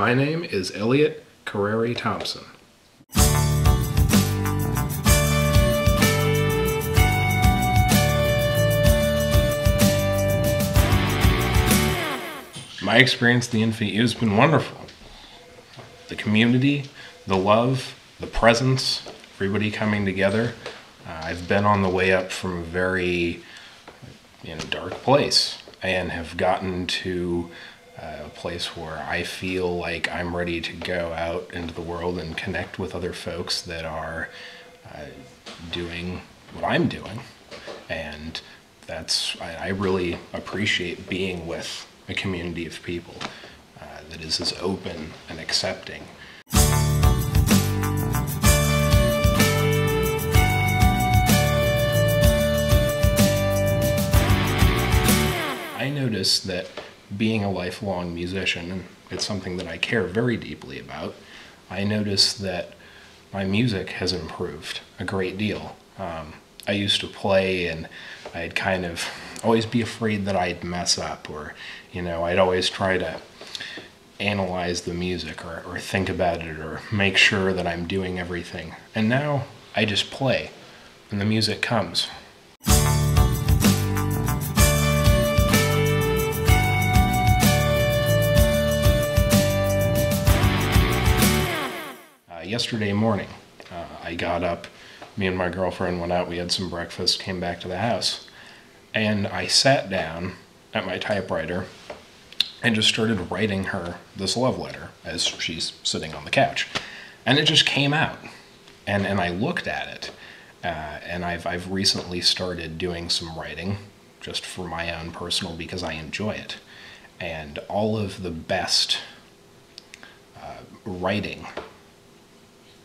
My name is Elliot Carreri Thomson. My experience at the NFU has been wonderful. The community, the love, the presence, everybody coming together. Uh, I've been on the way up from a very you know, dark place and have gotten to a place where I feel like I'm ready to go out into the world and connect with other folks that are uh, doing what I'm doing. And that's, I, I really appreciate being with a community of people uh, that is as open and accepting. That being a lifelong musician, and it's something that I care very deeply about, I notice that my music has improved a great deal. Um, I used to play and I'd kind of always be afraid that I'd mess up or, you know, I'd always try to analyze the music or, or think about it or make sure that I'm doing everything. And now I just play and the music comes. Yesterday morning, uh, I got up, me and my girlfriend went out, we had some breakfast, came back to the house, and I sat down at my typewriter and just started writing her this love letter as she's sitting on the couch. And it just came out. And, and I looked at it. Uh, and I've, I've recently started doing some writing just for my own personal because I enjoy it. And all of the best uh, writing,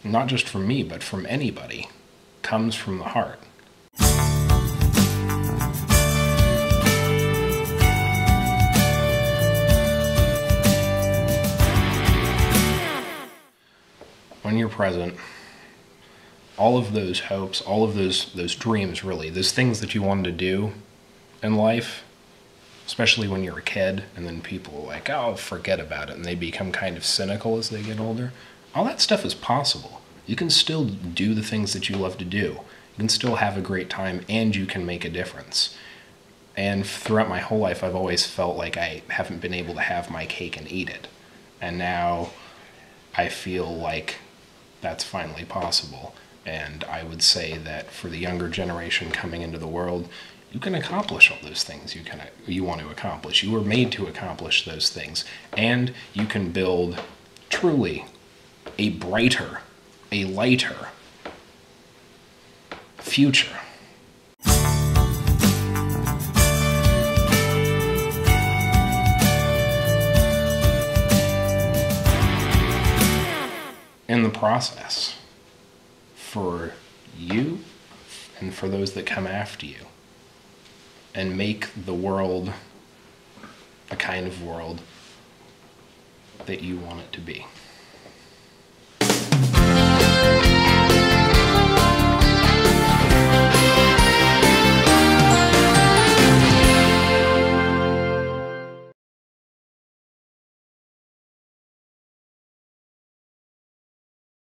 not just from me, but from anybody, comes from the heart. when you're present, all of those hopes, all of those those dreams, really, those things that you wanted to do in life, especially when you're a kid, and then people are like, "Oh, forget about it," and they become kind of cynical as they get older. All that stuff is possible. You can still do the things that you love to do. You can still have a great time, and you can make a difference. And throughout my whole life, I've always felt like I haven't been able to have my cake and eat it. And now I feel like that's finally possible. And I would say that for the younger generation coming into the world, you can accomplish all those things you can you want to accomplish. You were made to accomplish those things, and you can build truly a brighter, a lighter future. in the process for you and for those that come after you and make the world a kind of world that you want it to be.